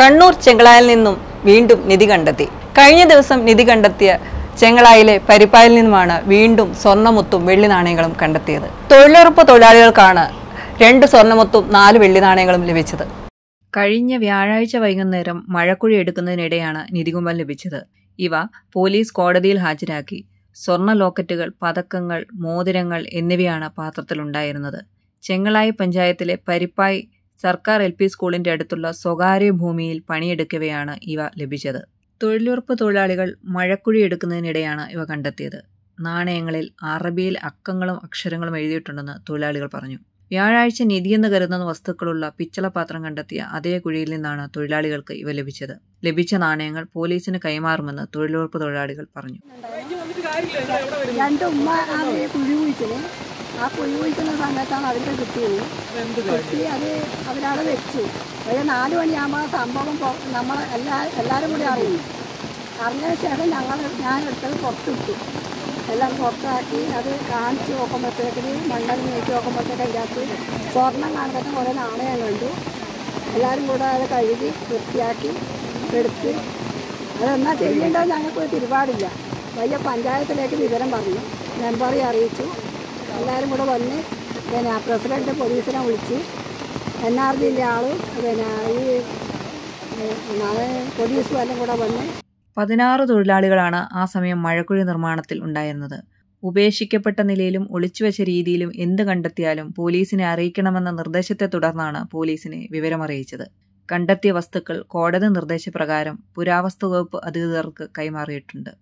കണ്ണൂർ ചെങ്ങളായിൽ നിന്നും വീണ്ടും നിധി കണ്ടെത്തി. കഴിഞ്ഞ ദിവസം നിധി കണ്ടെത്തിയ ചെങ്ങളായിലെ പരിപ്പായിൽ നിന്നുമാണ് വീണ്ടും സ്വർണമുത്തും വെള്ളി നാണയങ്ങളും കണ്ടെത്തിയത്. തൊഴിലുറപ്പ് തൊഴിലാളികൾക്കാണ് രണ്ട് സ്വർണമുത്തും നാല് വെള്ളി നാണയങ്ങളും ലഭിച്ചത്. കഴിഞ്ഞ വ്യാഴാഴ്ച വൈകുന്നേരം മഴക്കുഴി എടുക്കുന്നതിനിടെയാണ് നിധികുമ്പം ലഭിച്ചത്. ഇവ പോലീസ് കോടതിയിൽ ഹാജരാക്കി. സ്വർണ ലോക്കറ്റുകൾ പതക്കങ്ങൾ മോതിരങ്ങൾ എന്നിവയാണ് പാത്രത്തിലുണ്ടായിരുന്നത്. ചെങ്ങളായി പഞ്ചായത്തിലെ പരിപ്പായി സർക്കാർ എൽ പി സ്കൂളിന്റെ അടുത്തുള്ള സ്വകാര്യ ഭൂമിയിൽ പണിയെടുക്കവെയാണ് ഇവ ലഭിച്ചത്. തൊഴിലുറപ്പ് തൊഴിലാളികൾ മഴക്കുഴി എടുക്കുന്നതിനിടെയാണ് ഇവ കണ്ടെത്തിയത്. നാണയങ്ങളിൽ അറബിയിൽ അക്കങ്ങളും അക്ഷരങ്ങളും എഴുതിയിട്ടുണ്ടെന്ന് തൊഴിലാളികൾ പറഞ്ഞു. വ്യാഴാഴ്ച നിധിയെന്ന് കരുതുന്ന വസ്തുക്കളുള്ള പിച്ചളപാത്രം കണ്ടെത്തിയ അതേ കുഴിയിൽ നിന്നാണ് തൊഴിലാളികൾക്ക് ഇവ ലഭിച്ചത്. ലഭിച്ച നാണയങ്ങൾ പോലീസിന് കൈമാറുമെന്ന് തൊഴിലുറപ്പ് തൊഴിലാളികൾ പറഞ്ഞു. ആ കുഴി കുഴിക്കുന്ന സമയത്താണ് അതിന്റെ കിട്ടിയത്. കിട്ടി അത് അവരവിടെ വെച്ചു. ഒരു നാല് മണിയാകുമ്പോൾ ആ സംഭവം നമ്മൾ എല്ലാ എല്ലാവരും കൂടി അറിയും അറിഞ്ഞതിന് ശേഷം ഞങ്ങൾ ഞാൻ എടുത്തത് പുറത്തിട്ടു. എല്ലാം പുറത്താക്കി അത് കാണിച്ച് നോക്കുമ്പോഴത്തേക്കിന് മണ്ണൽ നീക്കി നോക്കുമ്പോഴത്തേക്ക് അതിന്റെ അകത്ത് സ്വർണം കാണുമ്പോൾ കുറേ നാണയം കണ്ടു എല്ലാവരും കൂടെ അത് കഴുകി വൃത്തിയാക്കി എടുത്ത്. അതെന്നാ ചെയ്യേണ്ടത് ഞങ്ങൾക്ക് ഒരു തിരുപാടില്ല. വലിയ പഞ്ചായത്തിലേക്ക് വിവരം പറഞ്ഞു. മെമ്പറെ അറിയിച്ചു. എല്ലാവരും കൂടെ വന്ന് പിന്നെ പ്രസിഡന്റ് പോലീസിനെ വിളിച്ച് എൻ ആർ ജിന്റെ ആളും പിന്നെ ഈ പോലീസും എല്ലാം കൂടെ വന്ന് പതിനാറ് തൊഴിലാളികളാണ് ആ സമയം മഴക്കുഴി നിർമ്മാണത്തിൽ ഉണ്ടായിരുന്നത്. ഉപേക്ഷിക്കപ്പെട്ട നിലയിലും ഒളിച്ചുവെച്ച രീതിയിലും എന്ത് കണ്ടെത്തിയാലും പോലീസിനെ അറിയിക്കണമെന്ന നിർദ്ദേശത്തെ തുടർന്നാണ് പോലീസിനെ വിവരമറിയിച്ചത്. കണ്ടെത്തിയ വസ്തുക്കൾ കോടതി നിർദ്ദേശപ്രകാരം പുരാവസ്തു വകുപ്പ് അധികൃതർക്ക് കൈമാറിയിട്ടുണ്ട്.